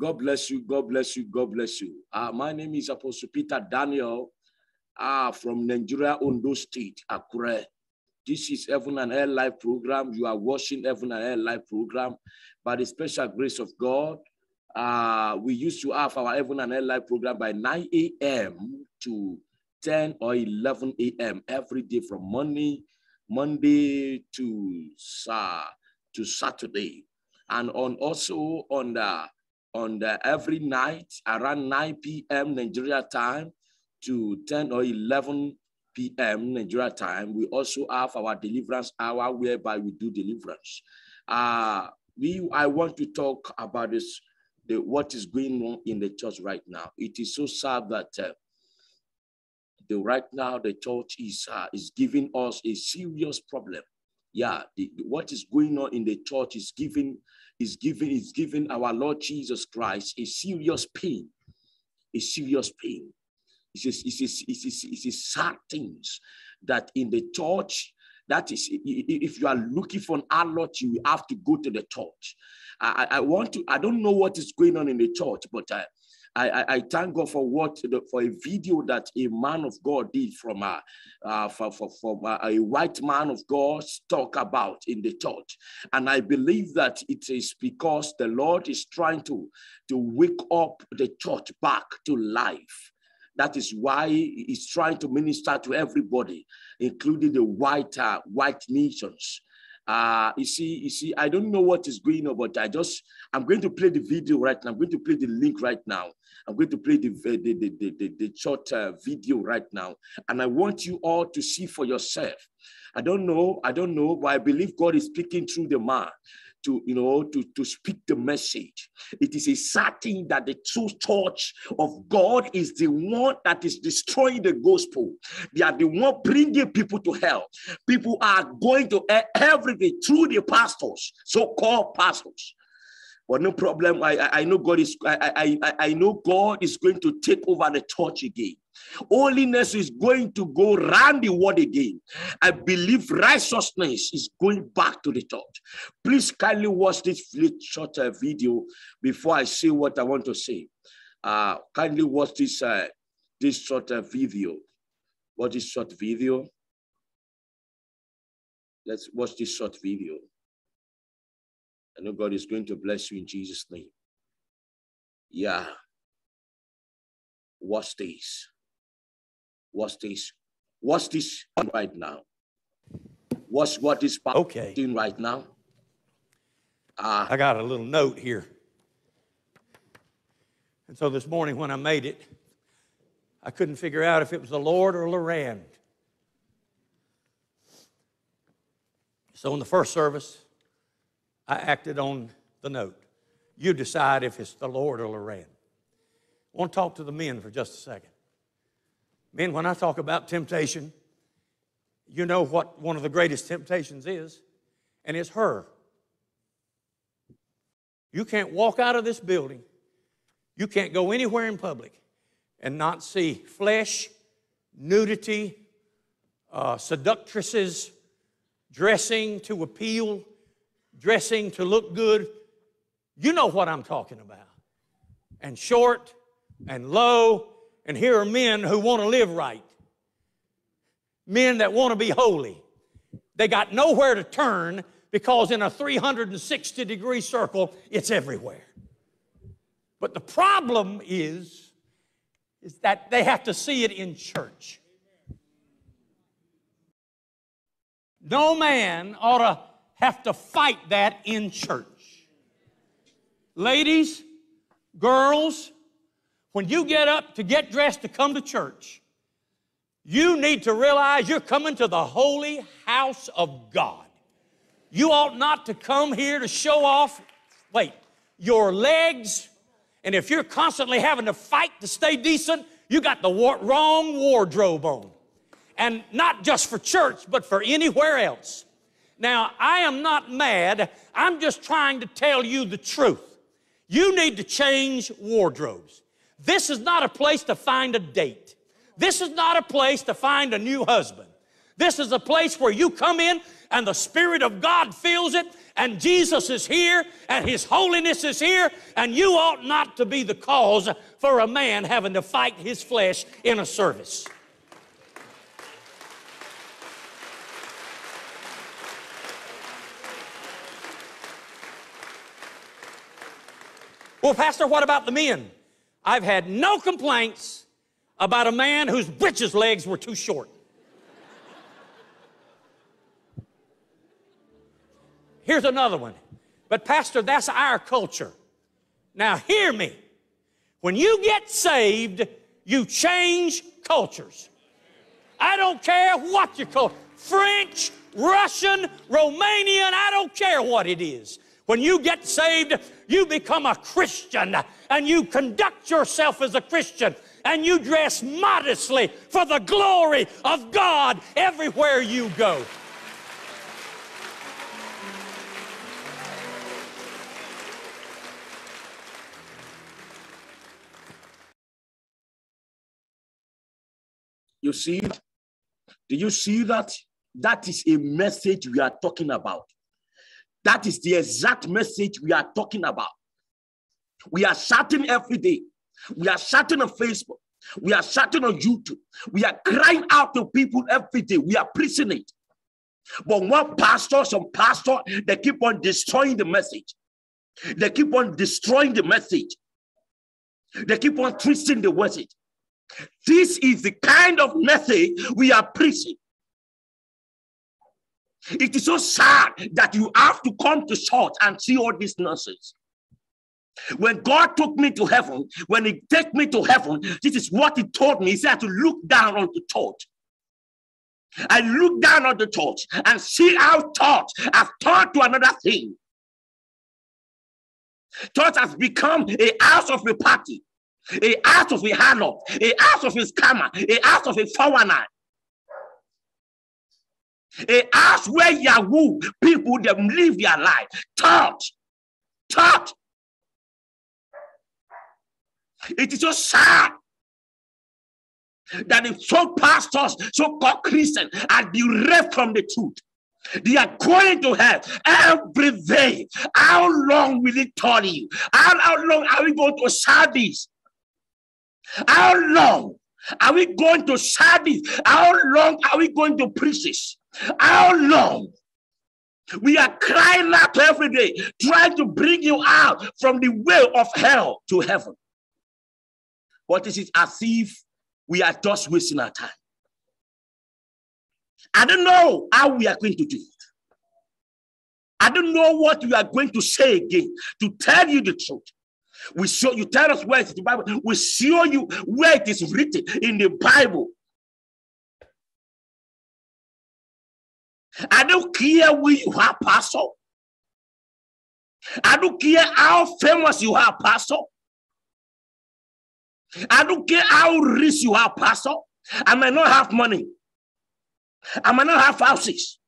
God bless you. God bless you. God bless you. Uh, my name is Apostle Peter Daniel uh, from Nigeria, Ondo State, Akure. This is Heaven and Hell Live program. You are watching Heaven and Hell Live program by the special grace of God. Uh, we used to have our Heaven and Hell Live program by 9 a.m. to 10 or 11 a.m. every day from Monday, Monday to, uh, to Saturday. And on also on the on the every night around 9 p.m. Nigeria time to 10 or 11 p.m. Nigeria time. We also have our deliverance hour whereby we do deliverance. Uh, we I want to talk about this, the, what is going on in the church right now. It is so sad that uh, the right now the church is uh, is giving us a serious problem. Yeah, the, what is going on in the church is giving is giving is giving our Lord Jesus Christ a serious pain, a serious pain. It's a, it's a, it's a, it's a sad things that in the church that is if you are looking for an outlet you have to go to the church I, I want to i don't know what is going on in the church but I, I, I, thank God for what for a video that a man of God did from a uh, for, for, from a, a white man of God talk about in the church, and I believe that it is because the Lord is trying to to wake up the church back to life. That is why he's trying to minister to everybody, including the white uh, white nations. Uh, you see, you see, I don't know what is going on, but I just, I'm going to play the video right now. I'm going to play the link right now. I'm going to play the, the, the, the, the, the short uh, video right now. And I want you all to see for yourself. I don't know, I don't know, but I believe God is speaking through the man to you know to, to speak the message. It is a certain that the true church of god is the one that is destroying the gospel. They are the one bringing people to hell. People are going to everything through the pastors so-called pastors but no problem. I, I know God is I, I, I know God is going to take over the church again. Holiness is going to go round the world again. I believe righteousness is going back to the church. Please kindly watch this short uh, video before I say what I want to say. Uh, kindly watch this uh, this short uh, video. Watch this short video. Let's watch this short video. I know God is going to bless you in Jesus' name. Yeah. Watch this. Watch this. Watch this right now. Watch what this okay. doing right now. Uh, I got a little note here. And so this morning when I made it, I couldn't figure out if it was the Lord or Loran. So in the first service, I acted on the note. You decide if it's the Lord or Loran. I want to talk to the men for just a second. Men, when I talk about temptation, you know what one of the greatest temptations is, and it's her. You can't walk out of this building, you can't go anywhere in public and not see flesh, nudity, uh, seductresses dressing to appeal dressing to look good. You know what I'm talking about. And short and low, and here are men who want to live right. Men that want to be holy. They got nowhere to turn because in a 360 degree circle, it's everywhere. But the problem is, is that they have to see it in church. No man ought to have to fight that in church. Ladies, girls, when you get up to get dressed to come to church, you need to realize you're coming to the holy house of God. You ought not to come here to show off, wait, your legs. And if you're constantly having to fight to stay decent, you got the wrong wardrobe on. And not just for church, but for anywhere else. Now, I am not mad. I'm just trying to tell you the truth. You need to change wardrobes. This is not a place to find a date. This is not a place to find a new husband. This is a place where you come in and the Spirit of God fills it, and Jesus is here, and His holiness is here, and you ought not to be the cause for a man having to fight his flesh in a service. Well, Pastor, what about the men? I've had no complaints about a man whose breeches legs were too short. Here's another one. But, Pastor, that's our culture. Now, hear me. When you get saved, you change cultures. I don't care what you call French, Russian, Romanian, I don't care what it is. When you get saved, you become a Christian and you conduct yourself as a Christian and you dress modestly for the glory of God everywhere you go. You see? Do you see that? That is a message we are talking about. That is the exact message we are talking about. We are shouting every day. We are shouting on Facebook. We are shouting on YouTube. We are crying out to people every day. We are preaching it. But one pastor, some pastor, they keep on destroying the message. They keep on destroying the message. They keep on twisting the message. This is the kind of message we are preaching. It is so sad that you have to come to church and see all these nonsense. When God took me to heaven, when He took me to heaven, this is what He told me. He said to look down on the church. I look down on the church and see how thought has turned to another thing. Church has become a house of a party a house of a harlot, a house of a scammer, a house of a foreigner. A house where Yahoo people them live their life. Taught. Taught. It is so sad that the so pastors, so-called Christians, are bereft from the truth. They are going to hell every day. How long will it turn you? How, how long are we going to serve this? How long are we going to service? How long are we going to preach this? How long? We are crying out every day, trying to bring you out from the way of hell to heaven. Is it as if we are just wasting our time? I don't know how we are going to do it. I don't know what we are going to say again to tell you the truth. We show you tell us where it's in the Bible. We show you where it is written in the Bible. I don't care where you are, Pastor. I don't care how famous you are, Pastor. I don't care how rich you are, Pastor. I may not have money. I may not have houses.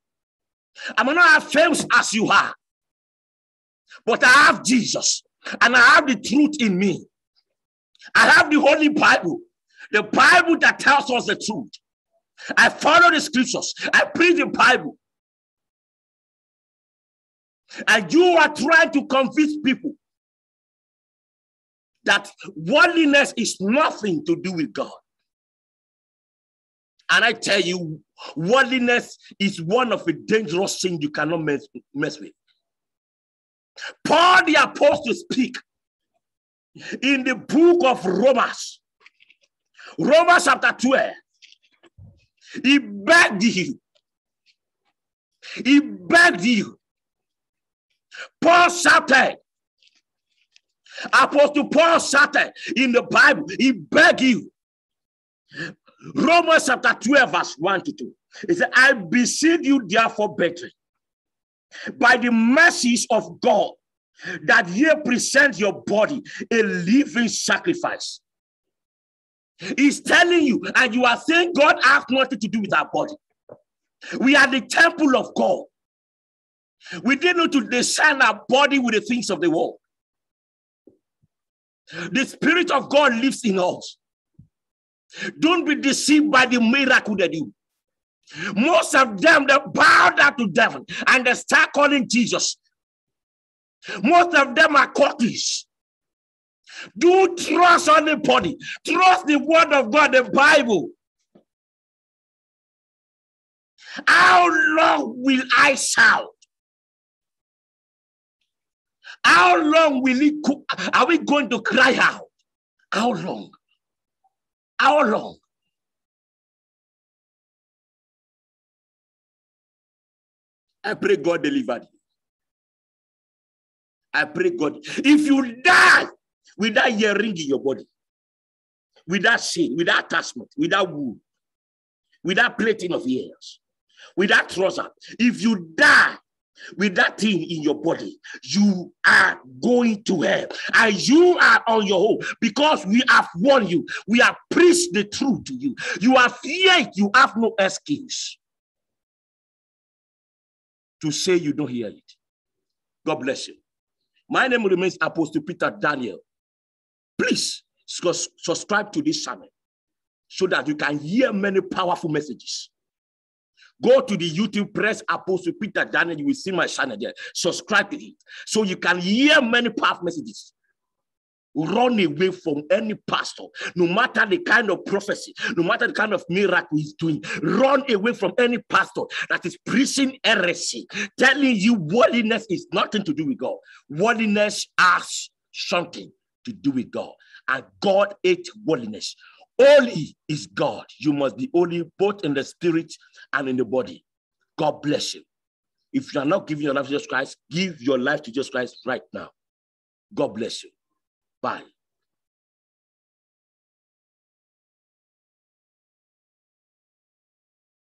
I may not have fame as you are. But I have Jesus and I have the truth in me. I have the Holy Bible, the Bible that tells us the truth. I follow the scriptures, I preach the Bible. And you are trying to convince people that worldliness is nothing to do with God. And I tell you, worldliness is one of the dangerous things you cannot mess, mess with. Paul the apostle speak in the book of Romans, Romans chapter 12. He begged you. He begged you. Paul shouted. Apostle Paul shouted in the Bible. He begged you. Romans chapter 12, verse 1 to 2. He said, I beseech you, therefore, brethren, by the mercies of God that ye present your body a living sacrifice. He's telling you, and you are saying God has nothing to do with our body. We are the temple of God. We didn't need to design our body with the things of the world. The Spirit of God lives in us. Don't be deceived by the miracle that you. Most of them they bow down to devil and they start calling Jesus. Most of them are courtiers. Do trust anybody. Trust the word of God, the Bible. How long will I shout? How long will it cook? Are we going to cry out? How long? How long? I pray God delivered you. I pray God. If you die without earring in your body, without sin, without attachment, without wound, without plating of ears, without trouser, if you die with that thing in your body, you are going to hell. And you are on your own because we have warned you. We have preached the truth to you. You are feared, you have no excuse to say you don't hear it. God bless you. My name remains Apostle Peter Daniel. Please subscribe to this channel so that you can hear many powerful messages. Go to the YouTube, press Apostle Peter Daniel. You will see my channel there. Subscribe to it so you can hear many powerful messages. Run away from any pastor, no matter the kind of prophecy, no matter the kind of miracle he's doing. Run away from any pastor that is preaching heresy, telling you worldliness is nothing to do with God. Worldliness has something to do with God, and God hates worldliness. Holy is God. You must be holy both in the spirit and in the body. God bless you. If you are not giving your life to Jesus Christ, give your life to Jesus Christ right now. God bless you. Bye.